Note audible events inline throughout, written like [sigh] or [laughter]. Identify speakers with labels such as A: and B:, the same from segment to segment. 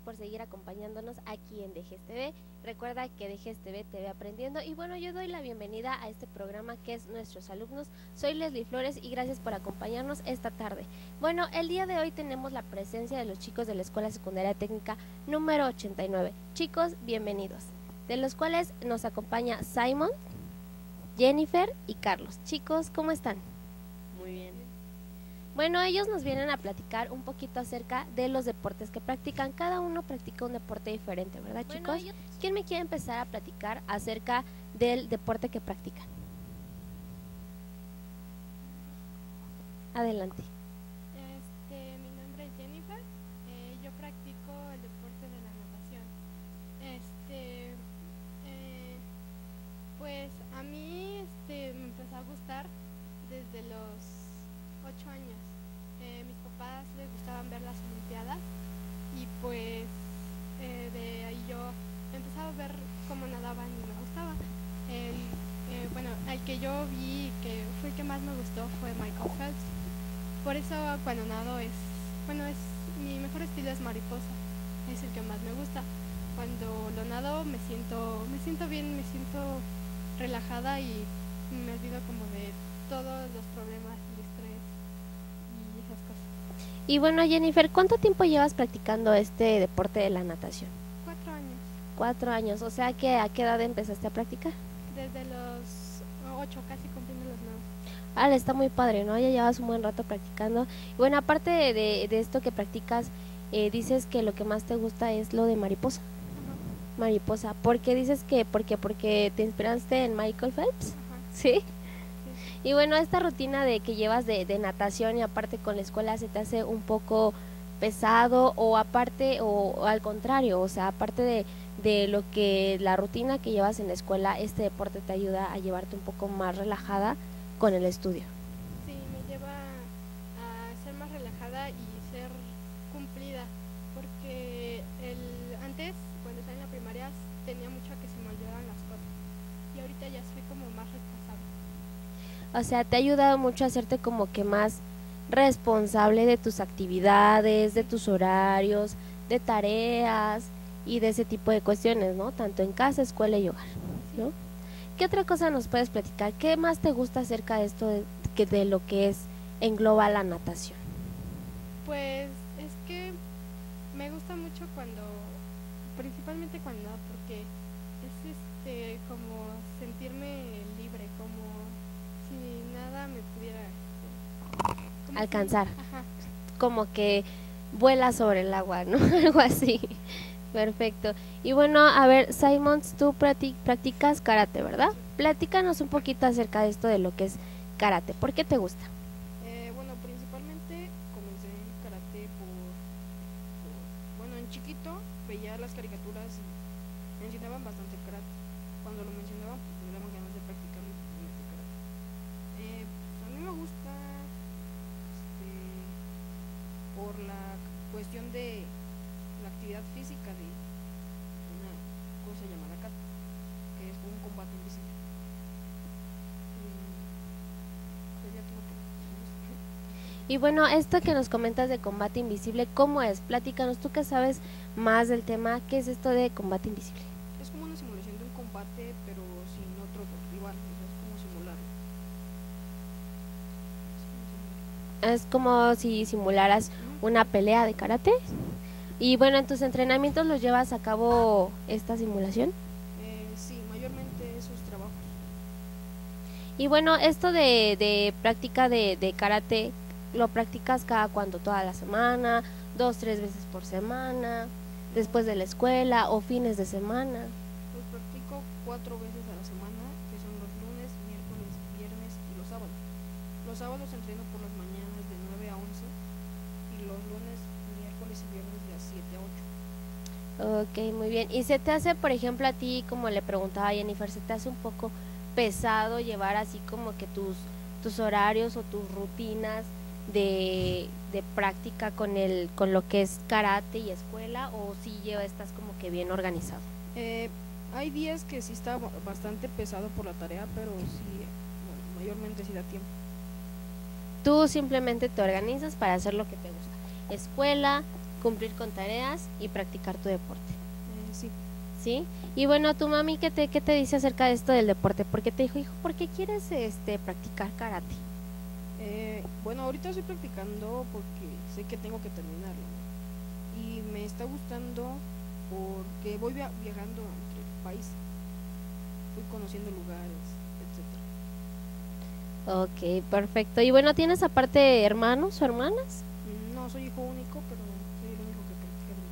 A: por seguir acompañándonos aquí en Dejes TV. Recuerda que Dejes TV te ve aprendiendo y bueno, yo doy la bienvenida a este programa que es Nuestros Alumnos. Soy Leslie Flores y gracias por acompañarnos esta tarde. Bueno, el día de hoy tenemos la presencia de los chicos de la Escuela Secundaria Técnica número 89. Chicos, bienvenidos. De los cuales nos acompaña Simon, Jennifer y Carlos. Chicos, ¿cómo están? Bueno, ellos nos vienen a platicar un poquito acerca de los deportes que practican. Cada uno practica un deporte diferente, ¿verdad, chicos? ¿Quién me quiere empezar a platicar acerca del deporte que practican? Adelante.
B: Este, mi nombre es Jennifer. Eh, yo practico el deporte de la natación. Este, eh, pues a mí este, me empezó a gustar desde los ocho años. Eh, mis papás les gustaban ver las Olimpiadas y pues eh, de ahí yo empezaba a ver cómo nadaban y me gustaba. El, eh, bueno, el que yo vi que fue el que más me gustó fue Michael Phelps. Por eso cuando nado es, bueno, es mi mejor estilo es mariposa, es el que más me gusta. Cuando lo nado me siento, me siento bien, me siento relajada y me olvido como de todos los problemas
A: y bueno, Jennifer, ¿cuánto tiempo llevas practicando este deporte de la natación?
B: Cuatro años.
A: Cuatro años, o sea que ¿a qué edad empezaste a practicar?
B: Desde los ocho, casi cumpliendo los nueve.
A: Ah, está muy padre, ¿no? Ya llevas un buen rato practicando. Y bueno, aparte de, esto que practicas, eh, dices que lo que más te gusta es lo de mariposa. Mariposa. ¿Por qué dices que? Porque, porque te inspiraste en Michael Phelps. ¿Sí? Y bueno, esta rutina de que llevas de, natación y aparte con la escuela se te hace un poco pesado o aparte o, al contrario, o sea, aparte de, de, lo que la rutina que llevas en la escuela, este deporte te ayuda a llevarte un poco más relajada con el estudio.
B: Sí, me lleva a ser más relajada y ser cumplida, porque el, antes, cuando estaba en la primaria, tenía mucho que se me olvidaban las cosas y ahorita ya soy como más responsable.
A: O sea, te ha ayudado mucho a hacerte como que más responsable de tus actividades, de tus horarios, de tareas y de ese tipo de cuestiones, ¿no? Tanto en casa, escuela y hogar, ¿no? ¿Qué otra cosa nos puedes platicar? ¿Qué más te gusta acerca de esto de, que de lo que es engloba la natación?
B: Pues es que me gusta mucho cuando, principalmente cuando, porque es este como sentirme libre, como si nada me pudiera
A: este, alcanzar. Como que vuela sobre el agua, ¿no? [laughs] Algo así. Perfecto. Y bueno, a ver, Simons, tú practicas karate, ¿verdad? Platícanos un poquito acerca de esto de lo que es karate. ¿Por qué te gusta?
C: Eh, bueno, principalmente comencé en karate por, Bueno, en chiquito veía las caricaturas y me enseñaban bastante karate. Cuando lo mencionaban, pues me daban ganas de practicar eh, a mí me gusta este, por la cuestión de la actividad física de una cosa llamada kata, que es un combate invisible.
A: Y bueno, esto que nos comentas de combate invisible, ¿cómo es? Platícanos, tú que sabes más del tema, ¿qué es esto de combate invisible?
C: Es como una simulación de un combate, pero sin otro rival, es como simularlo.
A: Es como si simularas una pelea de karate. Y bueno, en tus entrenamientos los llevas a cabo esta simulación.
C: Eh, sí, mayormente esos trabajos.
A: Y bueno, esto de, de práctica de, de karate, ¿lo practicas cada cuando? ¿Toda la semana? ¿Dos, tres veces por semana? ¿Después de la escuela o fines de semana?
C: Pues practico cuatro veces a la semana, que son los lunes, miércoles, viernes y los sábados. Los sábados entreno por las mañanas de 9 a 11 y los lunes, miércoles y viernes de 7 a 8.
A: Ok, muy bien. ¿Y se te hace, por ejemplo, a ti, como le preguntaba a Jennifer, se te hace un poco pesado llevar así como que tus, tus horarios o tus rutinas de, de práctica con, el, con lo que es karate y escuela o si lleva, estás como que bien organizado?
C: Eh, hay días que sí está bastante pesado por la tarea, pero sí, bueno, mayormente sí da tiempo.
A: Tú simplemente te organizas para hacer lo que te gusta. Escuela, cumplir con tareas y practicar tu deporte.
C: Eh, sí.
A: ¿Sí? Y bueno, tu mami, ¿qué te, qué te dice acerca de esto del deporte? Porque te dijo, hijo, ¿por qué quieres este, practicar karate?
C: Eh, bueno, ahorita estoy practicando porque sé que tengo que terminarlo. ¿no? Y me está gustando porque voy via- viajando entre países. Voy conociendo lugares, etcétera.
A: Ok, perfecto. Y bueno, ¿tienes aparte hermanos o hermanas?
C: No soy hijo único, pero soy el único que practica en mi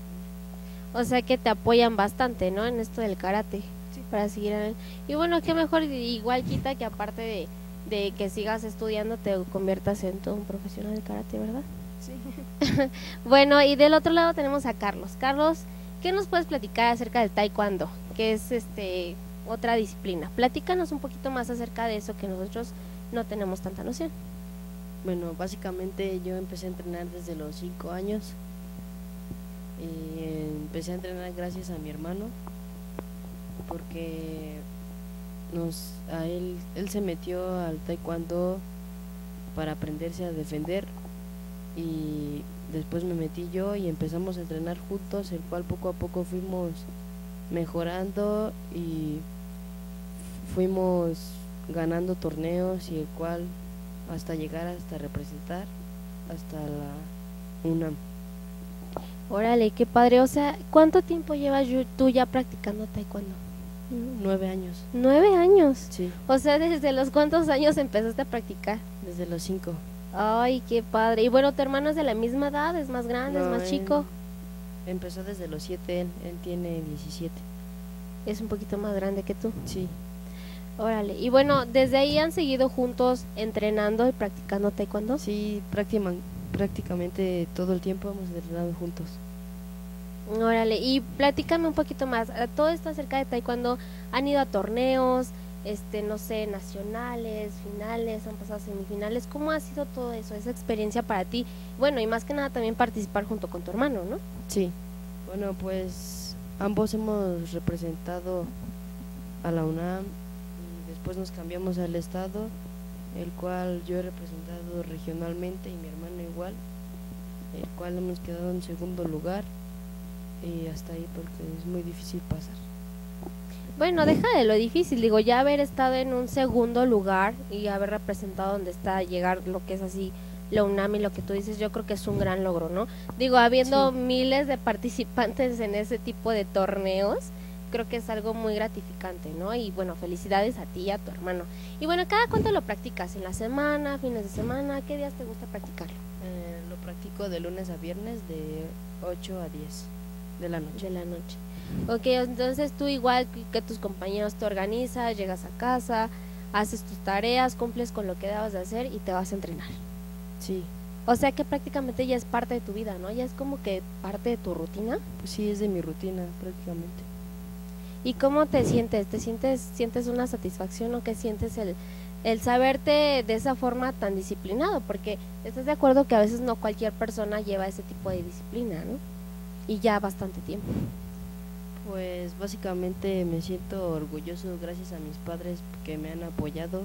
C: familia.
A: O sea que te apoyan bastante, ¿no? En esto del karate.
C: Sí.
A: Para seguir Y bueno, qué mejor, igual quita que aparte de, de que sigas estudiando, te conviertas en todo un profesional de karate, ¿verdad?
C: Sí. [laughs]
A: Bueno, y del otro lado tenemos a Carlos. Carlos, ¿qué nos puedes platicar acerca del taekwondo? Que es este otra disciplina. Platícanos un poquito más acerca de eso que nosotros no tenemos tanta noción.
D: Bueno, básicamente yo empecé a entrenar desde los 5 años. Y empecé a entrenar gracias a mi hermano porque nos a él él se metió al taekwondo para aprenderse a defender y después me metí yo y empezamos a entrenar juntos, el cual poco a poco fuimos mejorando y fuimos ganando torneos y el cual hasta llegar hasta representar hasta la UNAM.
A: Órale, qué padre. O sea, ¿cuánto tiempo llevas tú ya practicando taekwondo?
D: Nueve años,
A: Nueve años.
D: sí,
A: O sea, ¿desde los cuántos años empezaste a practicar?
D: desde los cinco.
A: Ay, qué padre. Y bueno, ¿tu hermano es de la misma edad? ¿Es más grande? ¿Es más chico?
D: Empezó desde los siete, él, él tiene 17.
A: Es un poquito más grande que tú.
D: Sí,
A: Órale. Y bueno, ¿desde ahí han seguido juntos entrenando y practicando taekwondo?
D: sí, práctima- prácticamente todo el tiempo hemos entrenado juntos.
A: Órale, y platícame un poquito más. eh, Todo esto acerca de taekwondo, ¿han ido a torneos, este, no sé, nacionales, finales, han pasado semifinales? ¿Cómo ha sido todo eso, esa experiencia para ti? Bueno, y más que nada también participar junto con tu hermano, ¿no?
D: Sí, bueno, pues ambos hemos representado a la UNAM después nos cambiamos al estado, el cual yo he representado regionalmente y mi hermano igual, el cual hemos quedado en segundo lugar y hasta ahí porque es muy difícil pasar.
A: Bueno, deja de lo difícil, digo, ya haber estado en un segundo lugar y haber representado donde está, llegar lo que es así, la UNAM y lo que tú dices, yo creo que es un gran logro, ¿no? Digo, habiendo
D: Sí.
A: miles de participantes en ese tipo de torneos, creo que es algo muy gratificante, ¿no? Y bueno, felicidades a ti y a tu hermano. Y bueno, ¿cada cuánto lo practicas? ¿En la semana, fines de semana? ¿Qué días te gusta practicarlo?
D: Eh, lo practico de lunes a viernes de 8 a 10 de la noche.
A: De la noche. Ok, entonces tú igual que- tus compañeros te organizas, llegas a casa, haces tus tareas, cumples con lo que debas de hacer y te vas a entrenar.
D: Sí,
A: O sea que prácticamente ya es parte de tu vida, ¿no? Ya es como que parte de tu rutina.
D: pues sí, es de mi rutina prácticamente.
A: ¿Y cómo te sientes? ¿Te sientes sientes una satisfacción o qué sientes el, el saberte de esa forma tan disciplinado? Porque estás de acuerdo que a veces no cualquier persona lleva ese tipo de disciplina, ¿no? Y ya bastante tiempo.
D: Pues básicamente me siento orgulloso gracias a mis padres que me han apoyado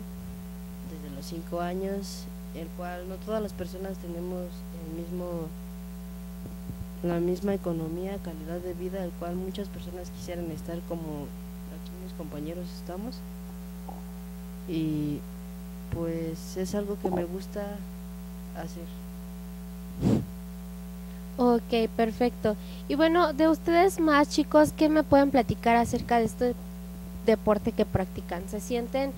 D: desde los cinco años, el cual no todas las personas tenemos el mismo la misma economía, calidad de vida, el cual muchas personas quisieran estar como aquí mis compañeros estamos. Y pues es algo que me gusta hacer.
A: Ok, perfecto. Y bueno, de ustedes más chicos, ¿qué me pueden platicar acerca de este deporte que practican? ¿Se sienten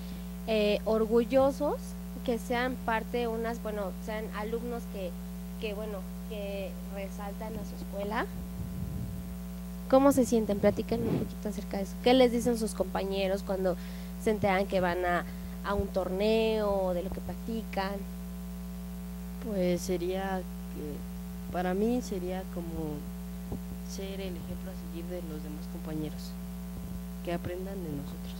A: eh, orgullosos que sean parte, unas, bueno, sean alumnos que, que, bueno, que resaltan a su escuela? ¿Cómo se sienten? Platiquen un poquito acerca de eso. ¿Qué les dicen sus compañeros cuando se enteran que van a, a un torneo o de lo que practican?
D: Pues sería que para mí sería como ser el ejemplo a seguir de los demás compañeros, que aprendan de nosotros.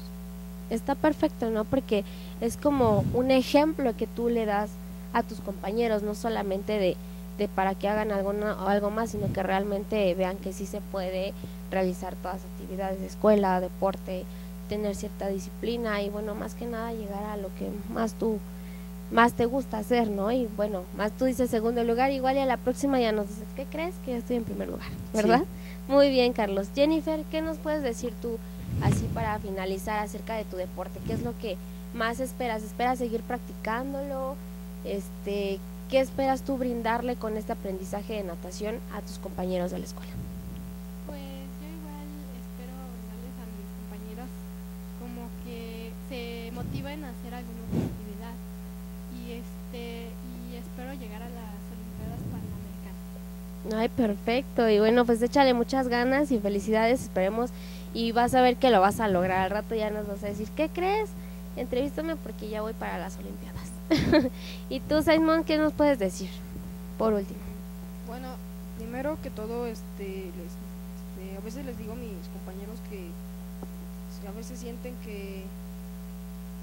A: está perfecto, ¿no? Porque es como un ejemplo que tú le das a tus compañeros, no solamente de, de para que hagan algo, na- o algo más, sino que realmente vean que sí se puede realizar todas las actividades de escuela, deporte, tener cierta disciplina y bueno, más que nada llegar a lo que más tú más te gusta hacer, ¿no? Y bueno, más tú dices segundo lugar, igual y a la próxima ya nos dices, ¿qué crees? Que yo estoy en primer lugar, ¿verdad? Muy bien, Carlos. Jennifer, ¿qué nos puedes decir tú así para finalizar acerca de tu deporte? ¿Qué es lo que más esperas? ¿Esperas seguir practicándolo? Este, ¿Qué esperas tú brindarle con este aprendizaje de natación a tus compañeros de la escuela?
B: Pues yo igual espero darles a mis compañeros como que se motiven a hacer alguna actividad y este y espero llegar a las Olimpiadas Panamericanas.
A: Ay, perfecto. Y bueno, pues échale muchas ganas y felicidades, esperemos. Y vas a ver que lo vas a lograr. Al rato ya nos vas a decir, ¿qué crees? Entrevístame porque ya voy para las Olimpiadas. [laughs] y tú, Simon, ¿qué nos puedes decir? Por último.
C: Bueno, primero que todo, este, les, este, a veces les digo a mis compañeros que a veces sienten que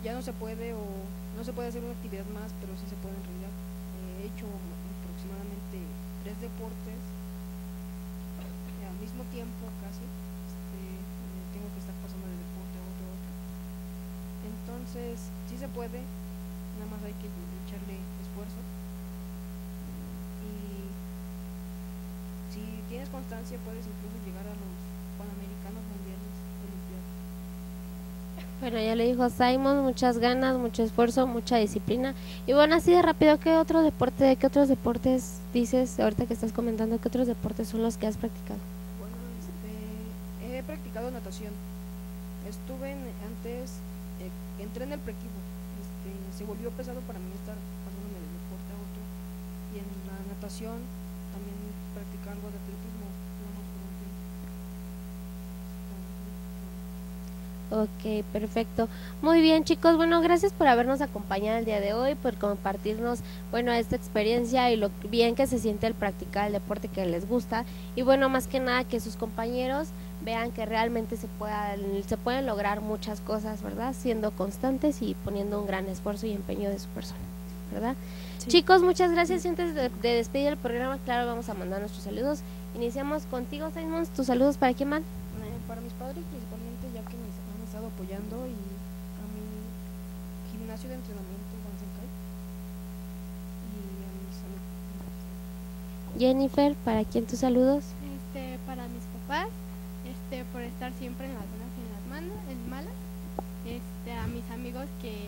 C: ya no se puede o no se puede hacer una actividad más, pero sí se puede en realidad. He hecho aproximadamente tres deportes al mismo tiempo casi. Este, tengo que estar pasando de deporte a otro a otro. Entonces, sí se puede, nada más hay que echarle esfuerzo. Y si tienes constancia puedes incluso llegar a los Panamericanos Mundiales Olimpiadas.
A: Bueno, ya le dijo Simon, muchas ganas, mucho esfuerzo, mucha disciplina. Y bueno, así de rápido, ¿qué otro deporte, qué otros deportes dices, ahorita que estás comentando, qué otros deportes son los que has practicado?
C: Bueno, este, he practicado natación. Estuve en- antes, eh, entré en el prequivo. Se volvió pesado para mí estar pasándome de deporte a otro. Y en la natación también practicar algo de atletismo.
A: Ok, perfecto. Muy bien, chicos. Bueno, gracias por habernos acompañado el día de hoy, por compartirnos, bueno, esta experiencia y lo bien que se siente el practicar el deporte que les gusta. Y bueno, más que nada que sus compañeros vean que realmente se puedan, se pueden lograr muchas cosas, ¿verdad? Siendo constantes y poniendo un gran esfuerzo y empeño de su persona, ¿verdad? Chicos, muchas gracias. Y antes de, de despedir el programa, claro, vamos a mandar nuestros saludos. Iniciamos contigo, Simon. ¿Tus saludos para quién van?
C: Eh, para mis padres principalmente, ya que me han estado apoyando y a mi gimnasio de entrenamiento Bansenkai y a mis amigos.
A: Jennifer, ¿para quién tus saludos?
B: Este, para mis papás, este, por estar siempre en las buenas y en las malas, en malas. Este, a mis amigos que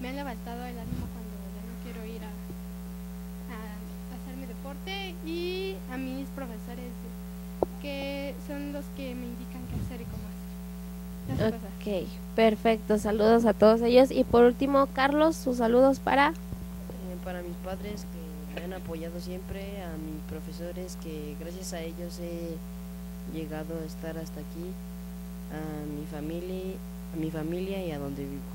B: me han levantado el ánimo cuando ya no quiero ir a, a hacer mi deporte y a mis profesores que son los que me indican qué hacer y cómo hacer las cosas.
A: Ok, perfecto. Saludos a todos ellos. Y por último, Carlos, sus saludos para...
D: Eh, para mis padres que me han apoyado siempre, a mis profesores que gracias a ellos he llegado a estar hasta aquí, a mi familia, a mi familia y a donde vivo.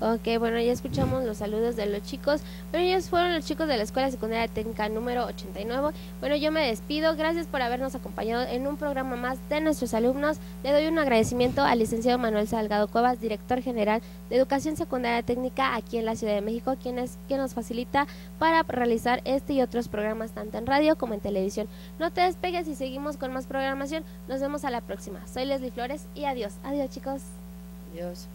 A: Ok, bueno, ya escuchamos los saludos de los chicos. Bueno, ellos fueron los chicos de la Escuela Secundaria Técnica número 89. Bueno, yo me despido. Gracias por habernos acompañado en un programa más de nuestros alumnos. Le doy un agradecimiento al licenciado Manuel Salgado Cuevas, director general de Educación Secundaria Técnica aquí en la Ciudad de México, quien es quien nos facilita para realizar este y otros programas tanto en radio como en televisión. No te despegues y seguimos con más programación. Nos vemos a la próxima. Soy Leslie Flores y adiós. Adiós, chicos.
D: Adiós.